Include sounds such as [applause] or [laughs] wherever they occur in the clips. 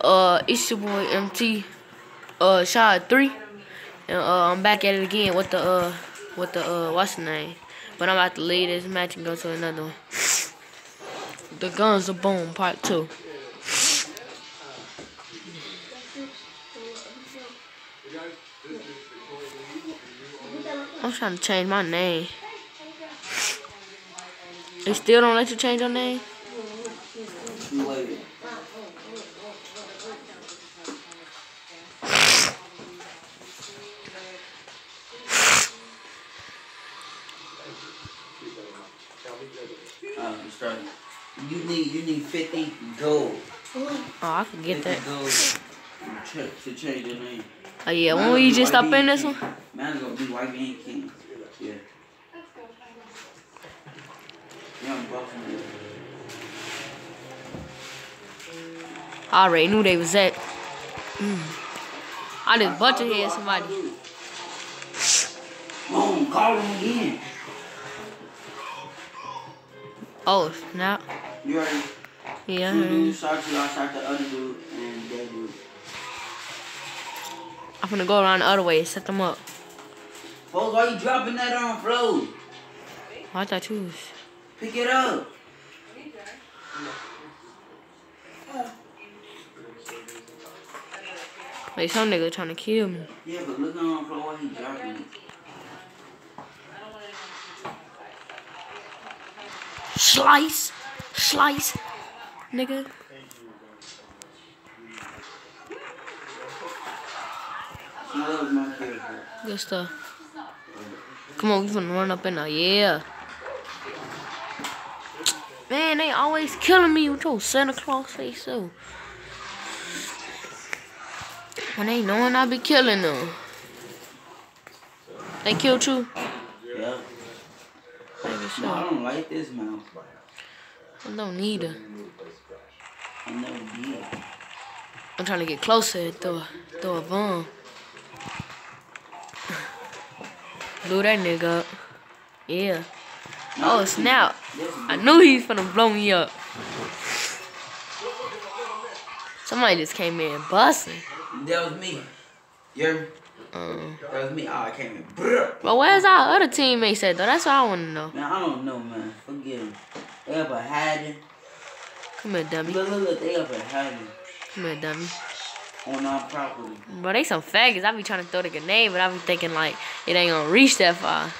Uh, it's your boy MT. Uh, Shaun three, and uh, I'm back at it again with the uh, with the uh, what's the name? But I'm about to leave this match and go to another one. [laughs] The Guns of Boom Part Two. I'm trying to change my name. They still don't let you change your name? You need you need fifty gold. Oh, I can get 50 that. gold to, change your name. Oh yeah, when we just up in this one? Mine's gonna be White Gang King. Yeah. Yeah, I'm bossing. I already knew they was at. Mm. I just butcher head somebody. Boom, call him again. Oh, snap. You already Yeah. Two dudes shot you, I shot the other dude, and that dude. I'm gonna go around the other way and set them up. Folks, why you dropping that on floor? Oh, I thought you was. Pick it up. Like some nigga trying to kill me. Yeah, but look on while he dropping it. Slice! Slice! Nigga. She loves my character. Good stuff. Come on, we finna run up in there. Yeah. Man, they always killing me with your Santa Claus face, so. When they knowing I be killing them. They killed you? Yeah. Maybe No, I don't like this mouth. I don't need her. I never did. I'm trying to get closer and throw, a- throw a bomb. [laughs] Blew that nigga up. Yeah. Oh, snap. I knew he was finna blow me up. Somebody just came in busting. That was me. You heard me? Um, That was me. Oh, I came in. But where's our other teammates at though? That's what I wanna know. Man, I don't know, man. Forget them. They up at hiding. Come here, dummy. Look, look, look. They up at hiding Come here, dummy. on our property. Bro, they some faggots. I be trying to throw the grenade, but I be thinking like it ain't gonna reach that far.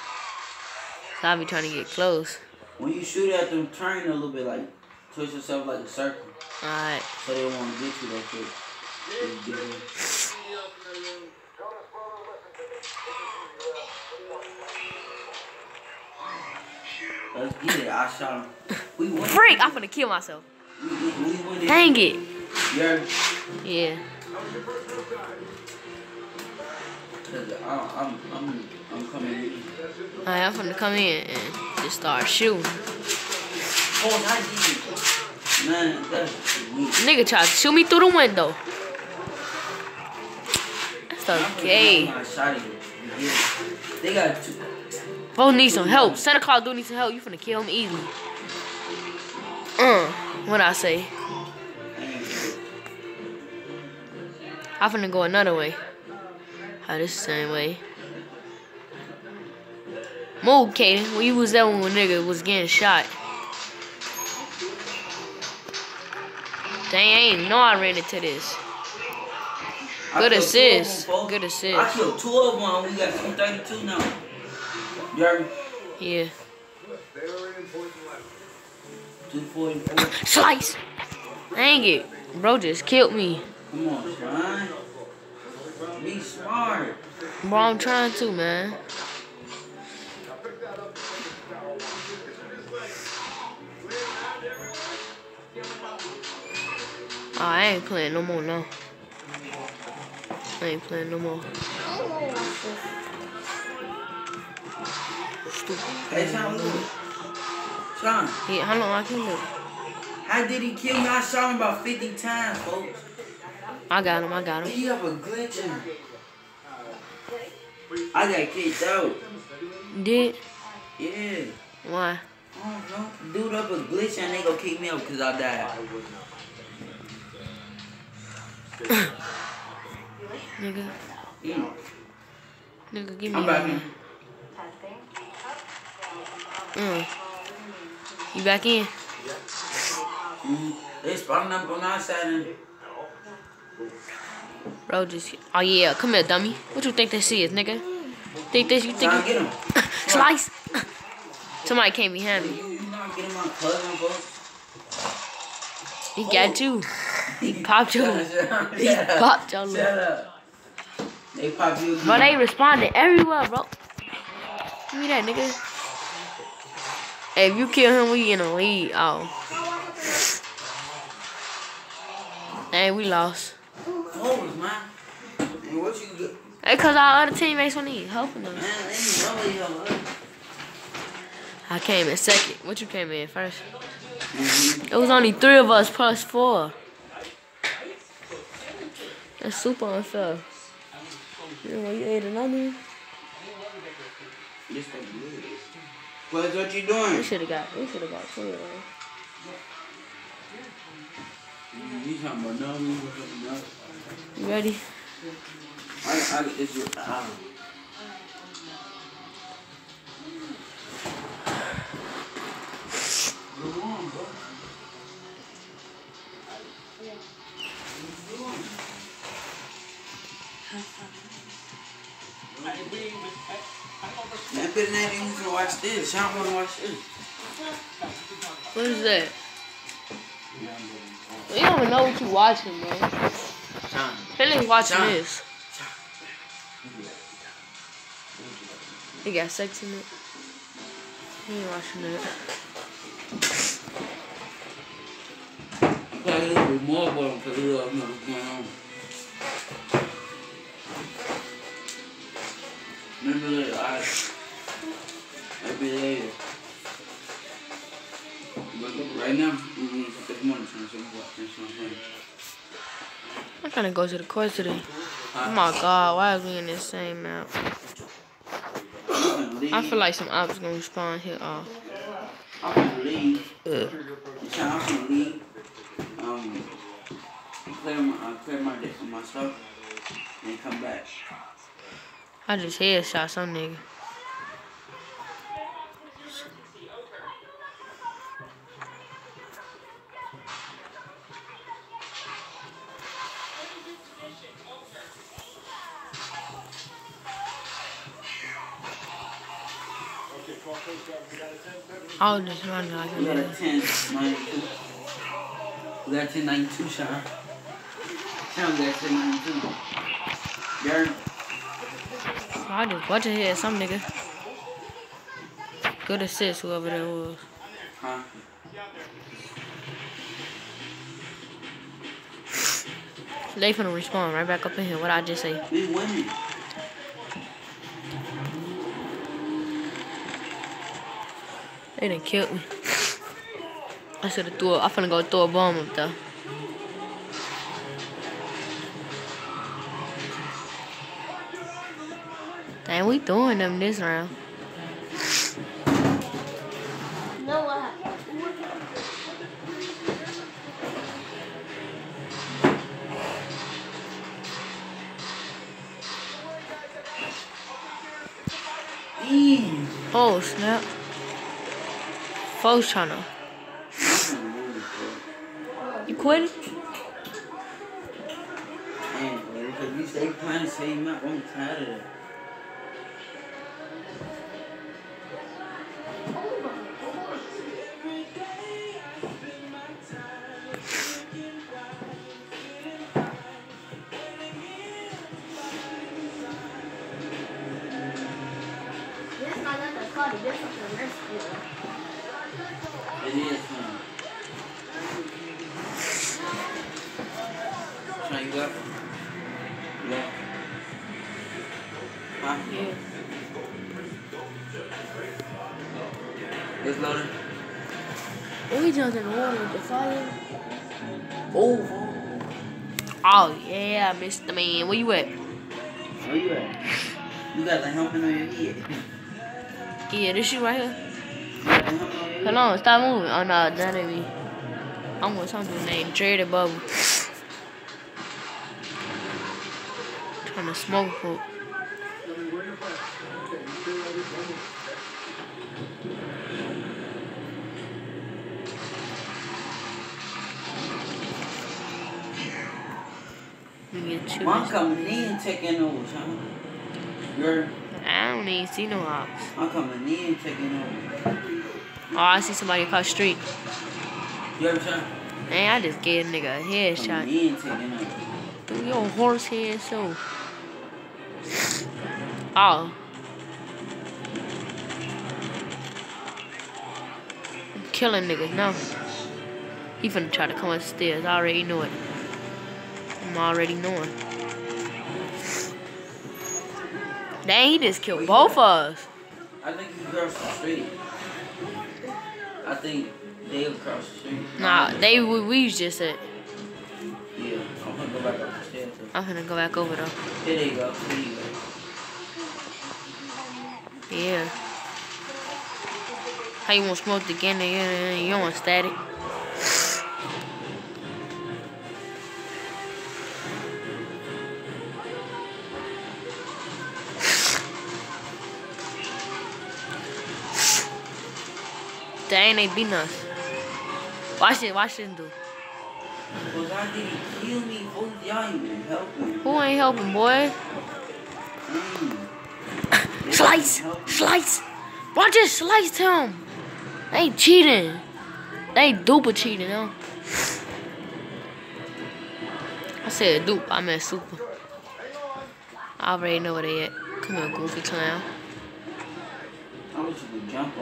So I be trying to get close. When you shoot at them, turn a little bit, like twist yourself like a circle, Alright. so they won't get you that quick. Let's get it. I shot him. We won. Freak! I'm finna kill myself. We, we, we. Dang it. Yeah. Yeah. I'm, I'm, I'm coming you. Alright, I'm finna come in and just start shooting. Oh, did. Man, that's. Nigga tried to shoot me through the window. That's okay. They got two. Both need some help. Santa Claus do need some help. You finna kill him easily. Uh, what I say? I finna go another way. How this the same way? Move, Kaden. When you was there when a nigga was getting shot. Dang, I ain't know I ran into this. Good killed two of assist. them. Good assist. I killed two of them. We got 232 now. You heard me? Yeah. Slice! Dang it. Bro just killed me. Come on, son. Be smart. Bro, I'm trying to, man. Oh, I ain't playing no more now. I ain't playing no more. Stupid. Hey, Sean, look. Sean, Yeah, how long I can look? how did he kill me? I shot him about 50 times, folks. I got him, I got him. He have a glitch in him. I got kicked out. Did? Yeah. Why? I don't know. Dude up a glitch and they gonna kick me out because I died. [laughs] nigga. Mm. Nigga, give me I'm back. Mm. You back in? Mm. They spotting up on our side and Bro, just. Oh, yeah. Come here, dummy. What you think this is, nigga? Think this? You think you. get him. [laughs] Slice! Somebody came behind me. You, you not getting my cousin, bro. He got you. He popped you. He popped your [laughs] up. They pop you. Bro, they respawned everywhere, bro. Give me that, nigga. Hey, if you kill him, we in the lead. Oh. Hey, we lost. Hoes, man. And what you get? Hey, cause our other teammates don't need helping us. let me know you I came in second. What you came in first? mm-hmm. It was only three of us plus four. That's super unfair. You know, you ate another one? This. What's what you We doing? should have got. We should have got two of those. You talking about no, we was looking up. You ready? I, I, it's your, uh, Go on, bro. Man, put in that in to watch this. Sean wanna watch this. What is that? You don't even know what you're watching, bro. Philly's watching John. this. He got sex in it. He ain't watching it. Got a little bit more about him because he going on. That I every day. But right now, mm-hmm, this morning, trying to see what that's what I'm trying to go to the course today. Oh my god, why is we in this same map? I'm gonna leave. I feel like some ops gonna spawn here off. I'm gonna leave. Ugh. I'm gonna leave. Um, clear my, uh, clear my my stuff, and come back. I just headshot some nigga. I was just running like a We got a nigga. 10, 92. We got a 10, 92, Sean. Sean, got a 10, 92. Darren, I just butted head some nigga. Good assist, whoever that was. huh? They finna respawn right back up in here. What I just say? We winning. They done killed me. I should have threw. A, I finna go throw a bomb up there. Dang, we throwing them this round. No, what? Eee. Oh snap! Folks tryna. You quit? Man, because we stay playing the same map, I'm tired of that. Not like. This is a rescue. It is fun. Sean, you got Yeah. Huh? Yeah. It's loaded. We jumped in the water with the fire. Oh, Oh yeah, Mr. Man. Where you at? where you at? You got the helmet on your head. Yeah, this shit right here. You got the helmet on. Hold on, stop moving. Oh no, that ain't me. I'm with some dude named Jared Bubble. Trying to smoke folk. We get two. I'm coming in taking over, son. You're, I don't even see no ops. I'm coming in taking over. Oh, I see somebody across the street. You ever son? Man, I just gave a nigga a headshot. Coming in over. Through your horse head, so. [sighs] Oh. I'm killing niggas now. He finna try to come upstairs. I already know it. I'm already knowing. Dang, he just killed both of us. I think he's across the street. I think they across the street. Nah, they we, we just at. Yeah, I'm gonna go back up the stairs. I'm finna go back over though. Here they go. Here you go. Yeah. How you want smoke again? You you don't want static. Dang, they beating us. Watch it, watch this me? Who ain't helping, boy? [laughs] Slice! ain't. Slice! Watch it, slice him! They ain't cheating. They ain't duper cheating, though. I said dupe, I meant super. I already know where they at. Come here, goofy clown. You jump.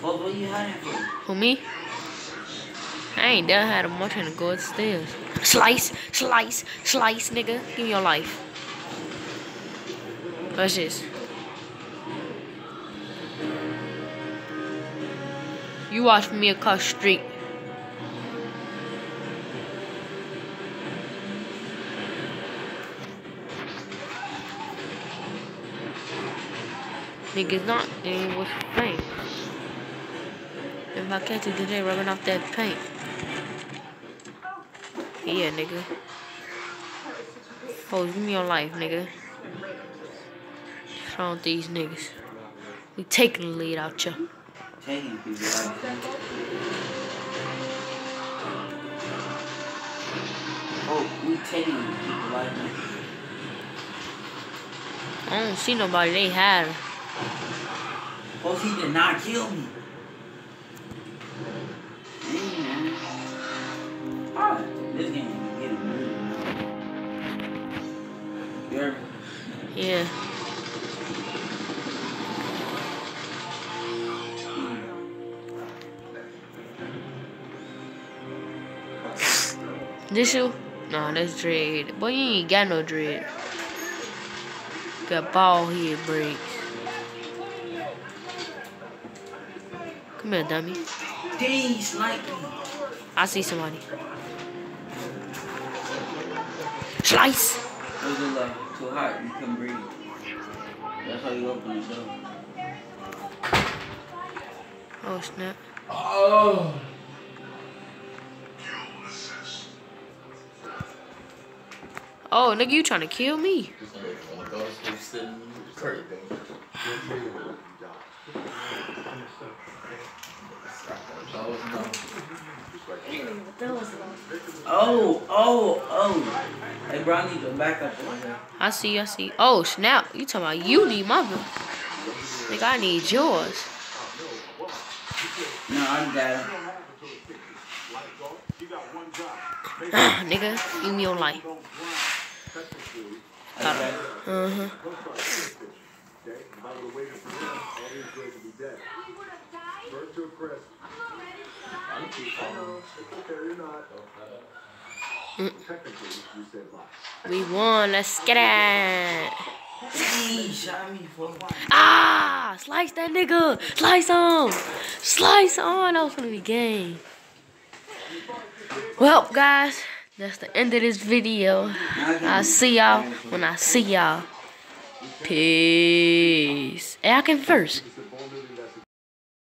What you hiding for? Who, me? I ain't done had a much to go upstairs. Slice, slice, slice, nigga. Give me your life. What's this? You watch me across street. Niggas not, then what's paint? If I catch you today rubbing off that paint. Yeah, nigga. Oh, give me your life, nigga. What's wrong with these niggas? We taking the lead out ya. Taking people like that. Oh, we taking people like. I don't see nobody. They had. Oh, he did not kill me. You heard me? Yeah. This you? No, that's dread. Boy, you ain't got no dread. Got ball head braids. Come here, dummy. Dang, me. I see somebody. Slice! It was just like too hot, you couldn't breathe. That's how you open the door. Oh, snap. Oh. Oh, nigga, you trying to kill me? Oh, oh, oh. Hey, bro, I need to back up on here. I see, I see. Oh, snap. You talking about you need my bill. Nigga, I need yours. No, I got him. nigga, give me your life. Got him. Uh-huh. We won. Let's get it. Ah! Slice that nigga. Slice on! Slice on. That was gonna be game. Well, guys, that's the end of this video. I'll see y'all when I see y'all. Peace. Hey, I can first.